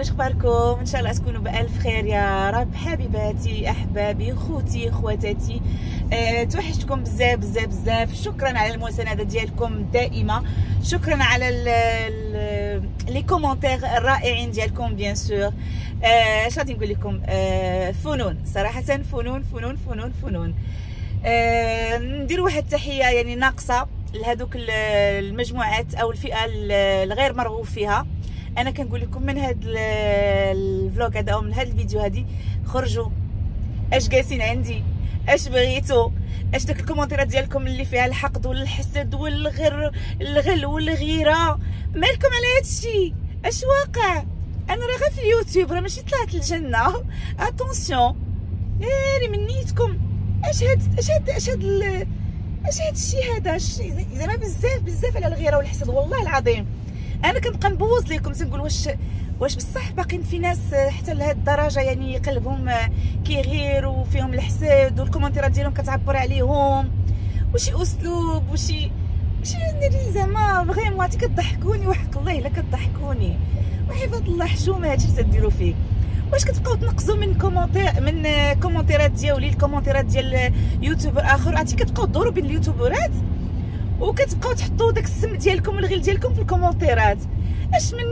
اخباركم ان شاء الله تكونوا بالف خير يا رب حبيباتي احبابي خوتي خواتاتي أه توحشتكم بزاف بزاف بزاف شكرا على المسانده ديالكم الدائمه شكرا على les commentaires الرائعين ديالكم bien sûr اش غادي نقول لكم أه فنون صراحة فنون فنون فنون فنون أه ندير واحد التحية يعني ناقصة لهذوك المجموعات أو الفئة الغير مرغوب فيها. أنا كنقول لكم من هذا ال vlog هذا أو من هذا الفيديو هذه خرجوا. اش جالسين عندي؟ اش بغيتو؟ اش داك ال commentaireات ديالكم اللي فيها الحقد والحسد والغر الغل والغيرة؟ مالكم على هذا الشيء اش واقع؟ أنا راه في اليوتيوب راه ماشي طلعت للجنه attention ناري من نيتكم. اش هاد اش هاد اش هاد اش هاد الشيء هذا؟ زعما بزاف بزاف على الغيرة والحسد والله العظيم. أنا كنبقى نبوز لكم تنقول واش واش بصح باقيين في ناس حتى لهاد الدرجة يعني قلبهم كيغير وفيهم الحسد وال commentaireات ديالهم كتعبر عليهم. وشي أسلوب؟ وشي وشي زعما vraiment عرفتي كضحكوني وحق الله إلا كضحكوني. وحفظ الله حشومة هادشي تديروا فيه. واش كتبقاو تنقزوا من commentaire من commentaireات ديالي ال commentaireات ديال يوتيوبر آخر؟ عرفتي كتبقاو تدوروا بين اليوتيوبرات؟ وكتبقاو تحطوا داك السم ديالكم والغيل ديالكم في الكومونتيرات اش من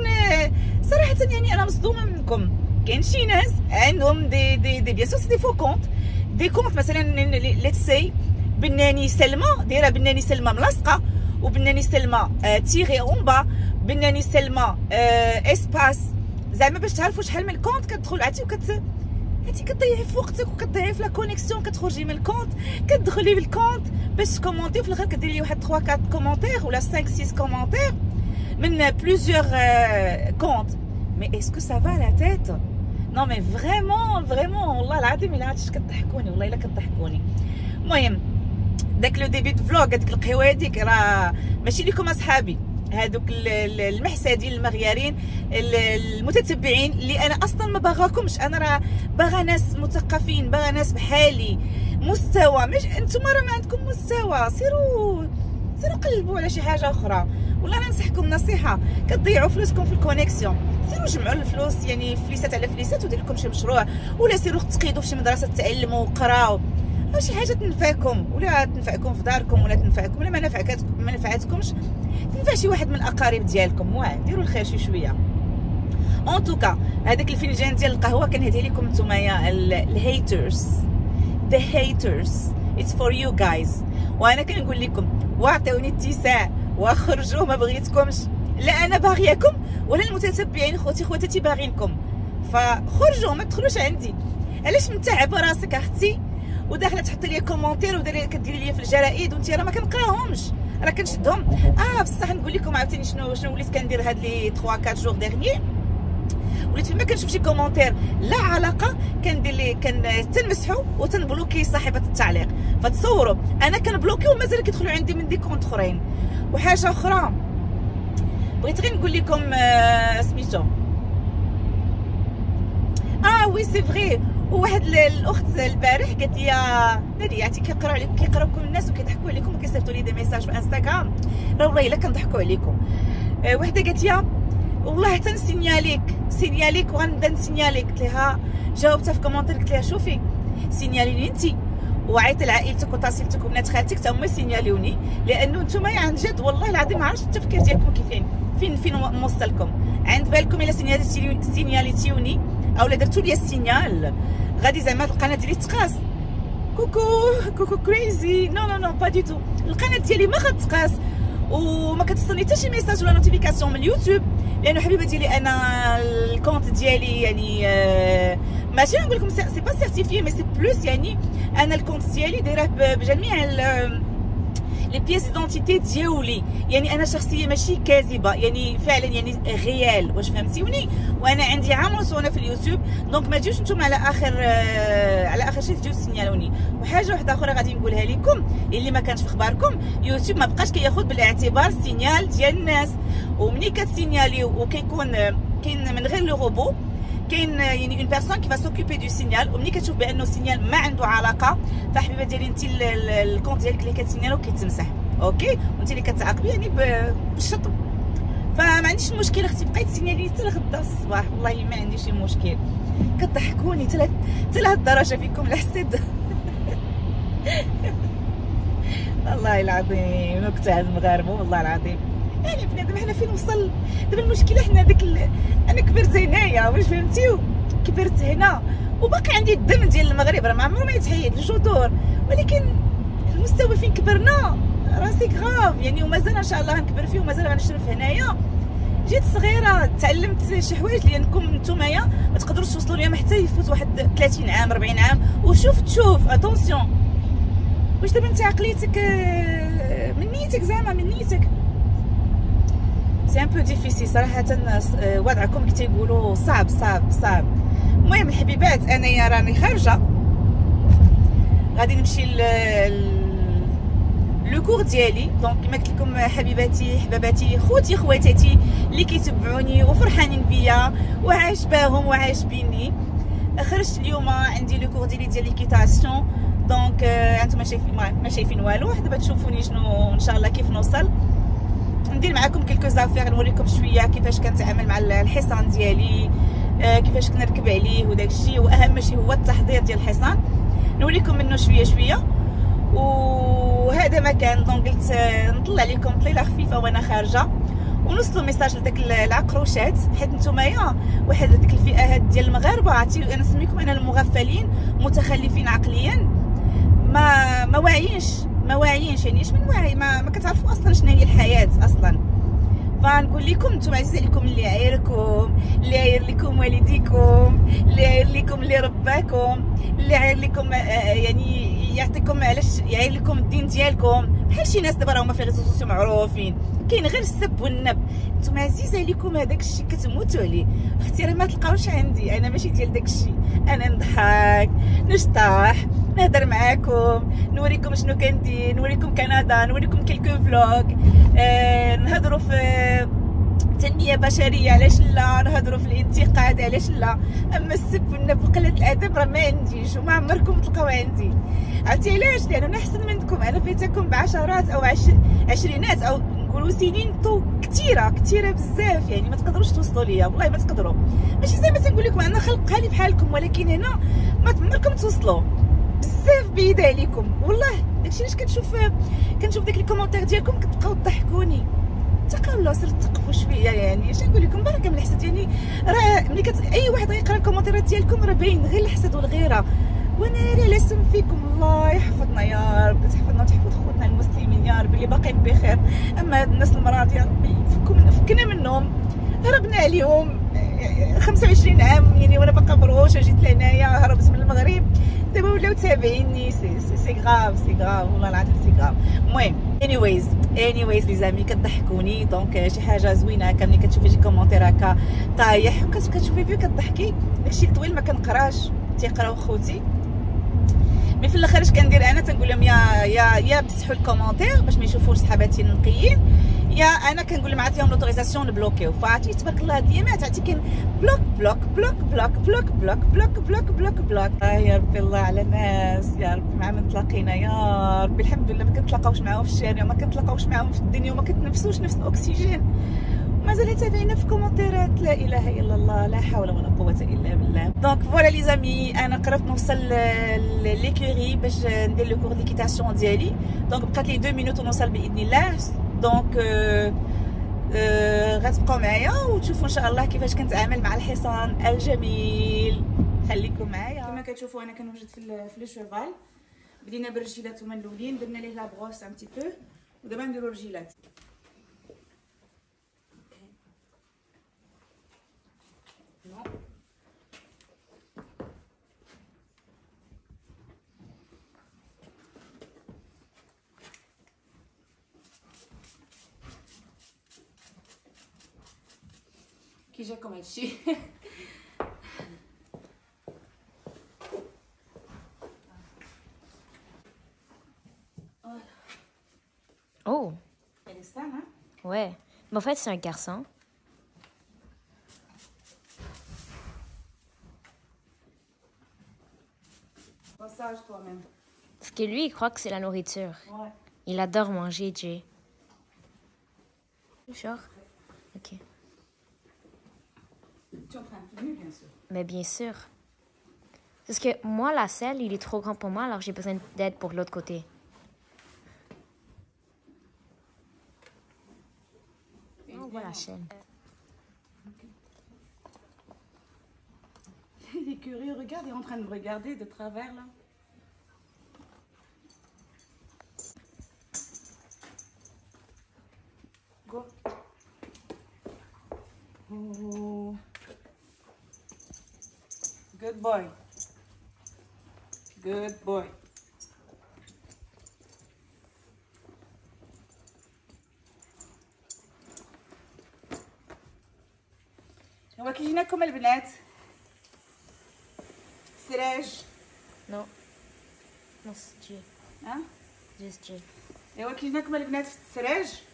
صراحة يعني أنا مصدومة منكم. كاين شي ناس عندهم دي دي دي بيان سور دي فو كونت دي كونت مثلا ليتس سي بناني سلمى دايرة بناني سلمى ملاصقة وبناني سلمى آه تيغي اون با بناني سلمى آه اسباس زعما باش تعرفوا شحال من الكونت كتدخل عرفتي وكت انت كتضيعي في وقتك وكتضيعي في la connexion كتخرجي من ال compte كتدخلي في ال compte باش تcommenter وفي الآخر كديري لي واحد 3 4 commentaires ولا 5 6 commentaires من plusieurs comptes mais est-ce que ça va la tête non mais vraiment vraiment والله العظيم الا عرفتش كضحكوني والله الا كضحكوني المهم داك le début du vlog هذيك القهوه هذيك راه ماشي ليكم اصحابي هذوك المحسدين المغيارين المتتبعين اللي أنا أصلا ما باغاكمش أنا راه باغا ناس مثقفين باغا ناس بحالي مستوى. مش أنتم راه ما عندكم مستوى. سيروا سيروا قلبوا على شي حاجة أخرى. ولا ننصحكم نصيحة. كتضيعوا فلوسكم في الكونيكسيون سيروا جمعوا الفلوس يعني فليسات على فليسات وديروا لكم شي مشروع. ولا سيروا تقيدوا في شي مدرسة تعلموا وقراو شي حاجة تنفعكم ولا تنفعكم في داركم ولا تنفعكم ولا ما نفعتكم ما نفعتكمش تنفع شي واحد من الأقارب ديالكم واه ديروا الخير شي شوية. en tout cas هذاك الفنجان ديال القهوة كنهديه لكم نتوما ال haters. The haters it's for you guys وأنا كنقول لكم واعطوني اتساع وخرجوا ما بغيتكمش. لا أنا باغياكم ولا المتتبعين خوتي خواتاتي باغينكم. فخرجوا ما تدخلوش عندي. علاش متعبه راسك أختي؟ وداخله تحط les commentaires وديري كديري لي في الجرائد وانت راه ما كنقراهمش. راه كنشدهم. آه بصح نقول لكم عاوتاني شنو شنو وليت كندير هاد لي 3 4 جور ديرني وليت فيما كنشوف شي كومونتير لا علاقة كندير لي كن تنمسحو وتنبلوكي صاحبة التعليق. فتصوروا أنا كنبلوكي ومازال كيدخلوا عندي من دي كونت أخرين. وحاجة أخرى بغيت غير نقول لكم آه سميتو. آه وي سي فري وواحد الأخت البارح قالت لي نادي عرفتي كيقراو عليكم كيقراوكم الناس وكيضحكوا عليكم وكيصيفطوا لي دي ميساج في إنستغرام. راه والله إلا كنضحكوا عليكم. أه وحدة قالت لي والله حتى نسينياليك سينياليك وغنبدا نسينياليك قلت لها جاوبتها في كومونتير قلت لها شوفي سينياليني انت. وعيط لعائلتك وتصيلتك وبنات خالتك حتى هما سينياليوني لأنه نتوما عن جد والله العظيم ما عرفتش التفكير ديالكم كيفين فين فين موصلكم عند بالكم إلا سينياليتيوني اولا درتو لي ال signal. غادي زعما القناة ديالي تقاس. coucou coucou crazy non non non pas du tout القناة ديالي ما غتقاس وما كتوصلني حتى شي message ولا notification من اليوتيوب. لأنه حبيبة ديالي أنا ال compte ديالي يعني آه ماشي نقول لكم c'est pas certifié mais c'est plus يعني أنا ال compte ديالي دايره بجميع les pièces d'identité ديالي. يعني أنا شخصية ماشي كاذبة يعني فعلا يعني réelle واش فهمتيوني؟ وأنا عندي عام وأنا في اليوتيوب. donc ما تجيوش نتوما على آخر آه على آخر شيء تجيو تsignalerوني وحاجة واحدة أخرى غادي نقولها لكم اللي ما كانش في اخباركم يوتيوب ما بقاش كياخذ بالاعتبار signal ديال الناس. ومني كتsignaler وكيكون كاين من غير le robot كاين يعني une personne qui s'occupe du signal ومني كتشوف بأنه ال signal ما عنده علاقة فحبيبة ديالي انت ال compte ديالك اللي كتsignalerو كيتمسح. OK؟ وانت اللي كتعاقبي يعني بالشطب. فما عنديش مشكل أختي بقيت تسينالي حتى لغدا الصباح. والله ما عندي شي مشكل. كضحكوني حتى لهاد الدرجة فيكم الحسد والله العظيم نكته المغاربه والله العظيم. يعني بنادم حنا فين وصل؟ دابا المشكلة حنا داك ال... أنا كبرت هنايا واش فهمتيو كبرت هنا وباقي عندي الدم ديال المغرب راه ما عمرو ما يتحيد الجذور. ولكن المستوى فين كبرنا؟ راسي غاف يعني ومازال إن شاء الله غنكبر فيه ومازال غنشرف هنايا. جيت صغيرة تعلمت شي حوايج لانكم نتومايا ما تقدروش توصلوا ليهم حتى يفوت واحد 30 عام 40 عام. وشوف تشوف اتونسيون واش دابا انت عقليتك آه، من نيتك زعما من نيتك؟ سي ان بو ديفيسي صراحة آه، وضعكم كي تيقولوا صعب صعب صعب. المهم الحبيبات أنايا راني خارجة. غادي نمشي le cours ديالي. donc كما قلت لكم حبيباتي حباباتي خوتي خواتاتي اللي كيتبعوني وفرحانين بيا وعاجباهم وعاجبيني خرجت اليوم عندي le cours ديالي ديال l'équitation. donc أنتم شايفين ما شايفين والو. دابا تشوفوني شنو إن شاء الله كيف نوصل. ندير معكم quelques affaires نوريكم شوية كيفاش كنتعامل مع الحصان ديالي آه كيفاش كنركب عليه وداك الشيء. وأهم شيء هو التحضير ديال الحصان. نوريكم منه شوية شوية. وهذا مكان. donc قلت نطلع لكم طليله خفيفه وأنا خارجة. ونوصلوا message لداك العقروشات. حيت نتوما واحد ديك الفئة هاد ديال المغاربة عرفتي؟ أنا نسميكم أنا المغفلين متخلفين عقليا. ما ما واعيينش. ما واعيينش يعني اش من واعي؟ ما, ما كتعرفوا أصلا شنو هي الحياة أصلا. فنقول لكم نتوما عزيز عليكم اللي عايركم اللي عاير لكم والديكم اللي عاير لكم اللي رباكم اللي عاير لكم آه، يعني يعطيكم علاش يعاير لكم الدين ديالكم. بحال شي ناس دابا راهما في réseaux sociaux معروفين. كاين غير السب والنب. نتوما عزيز عليكم هذاك الشيء كتموتوا عليه. أختي راه ما تلقاوش عندي. أنا ماشي ديال داك الشيء أنا نضحك نشطح. نهضر معاكم نوريكم شنو كندير نوريكم كندا نوريكم quelques vlogs. آه نهضروا في تنمية بشرية علاش لا؟ نهضروا في الانتقاد علاش لا؟ أما السب والنب وقلة الأدب راه ما عنديش وما عمركم تلقاو عندي. عرفتي علاش؟ لأن أنا أحسن منكم أنا فيتكم بعشرات أو عش... عشرينات أو نقولوا سنين طو كثيره كثيره بزاف يعني ما تقدروش توصلوا ليا والله ما تقدروا. ماشي زي ما تنقول لكم أنا خلق بحالي بحالكم ولكن هنا ما عمركم توصلوا. بزاف بعيدة عليكم. والله داكشي علاش كنشوف كنشوف داك ال commentaires ديالكم كتبقاو تضحكوني. تقولوا سير تقفوا شوية يعني. اش نقول لكم؟ بركه من الحسد يعني راه ملي كت... أي واحد غيقرا ال commentaires ات ديالكم راه باين غير الحسد والغيرة. وأنا على سم فيكم. الله يحفظنا يا رب. تحفظنا وتحفظ خوتنا المسلمين يا رب اللي باقيين بخير. أما الناس المرض يا ربي فكنا منهم. هربنا عليهم. 25 عام يعني وأنا باقا ما روشي جيت لهنايا. te veyni, se grav, se grav, ou la la, se grav. Mwen, anyways, anyways, les amis, katdahkouni, donc, xi ħaġa żwina hekk minn katxufi xi kommenter hekka tajjeħ, katxufi fih katdaħki, daqxi l-twil ma kanqrax, tieqraw خوتي مي في الآخر اش كندير أنا تنقول لهم يا يا يا بسحوا الكومونتير باش ما يشوفوش صحاباتي النقيين يا أنا كنقول لهم عطيهم لوتوريزاسيون نبلوكيو فعرفتي تبارك الله ديما عرفتي كاين bloque bloque bloque bloque bloque bloque bloque bloque bloque bloque. آه يا ربي الله على الناس يا ربي مع من تلاقينا يا ربي الحمد لله ما كنتلاقاوش معاهم في الشارع ما كنتلاقاوش معاهم في الدنيا وما كتنفسوش نفس الأكسجين. مازال تابعينا في commentaires ات لا إله إلا الله لا حول ولا قوة إلا بالله. donc voilà les amis أنا قربت نوصل l'écurie باش ندير le cours d'équitation ديالي donc بقات لي 2 minutes ونوصل بإذن الله. donc غتبقاو معايا وتشوفوا ان شاء الله كيفاش كنتعامل مع الحصان الجميل خليكم معايا كما كتشوفوا أنا كنوجد في في le cheval بدينا بالرجيلات هما الأولين درنا ليه la brosse ان تي بو ودابا نديرو الرجيلات. que já cometi. oh! Elle est hein? Ouais. Mais en fait, c'est un garçon. Toi-même. Parce que lui, il croit que c'est la nourriture. Il adore manger, tu Jay. Genre? Ok. Tu es en train de filmer, bien sûr. Mais bien sûr. Parce que moi, la selle, il est trop grand pour moi, alors j'ai besoin d'aide pour l'autre côté. On voit la chaîne. Il est curieux, regarde, il est en train de me regarder de travers là. Go. Oh. Good boy. Good boy. هو كيجيناكم البنات سراج. Non, c'est Dieu. ها Juste Dieu. ايوا كيجيناكم البنات في السراج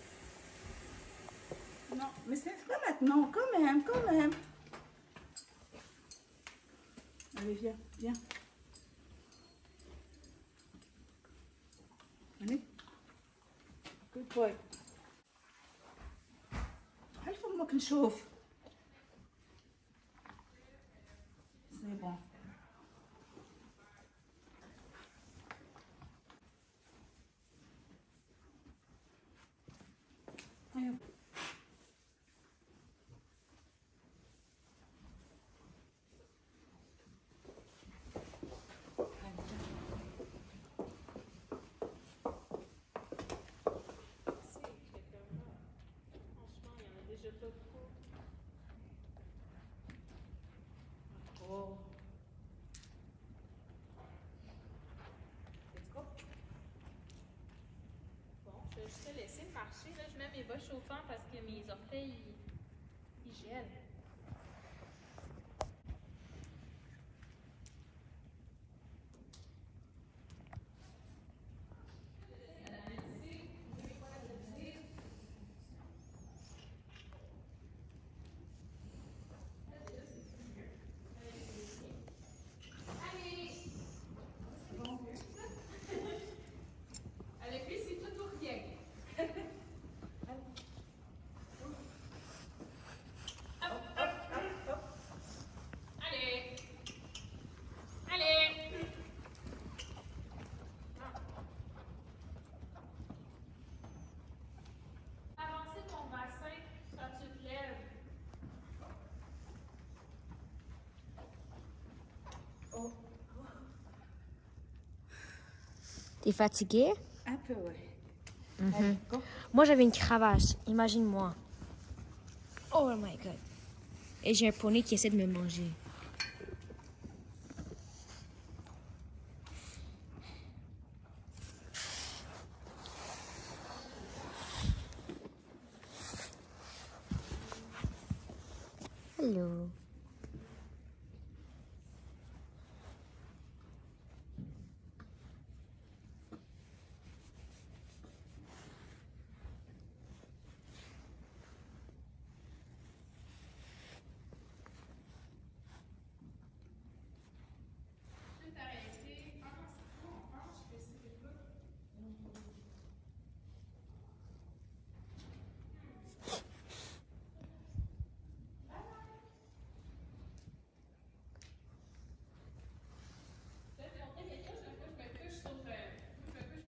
pas maintenant, quand même, quand même. Allez, viens, viens. Allez. Good boy. هل فمك نشوف je te laisser marcher. Là. Je mets mes bas chauffants parce que mes orteils, ils, ils gèlent. T'es fatigué? Un peu, ouais. Mhm. Allez, go. Moi, j'avais une cravache. Imagine-moi. Oh my god. Et j'ai un poney qui essaie de me manger.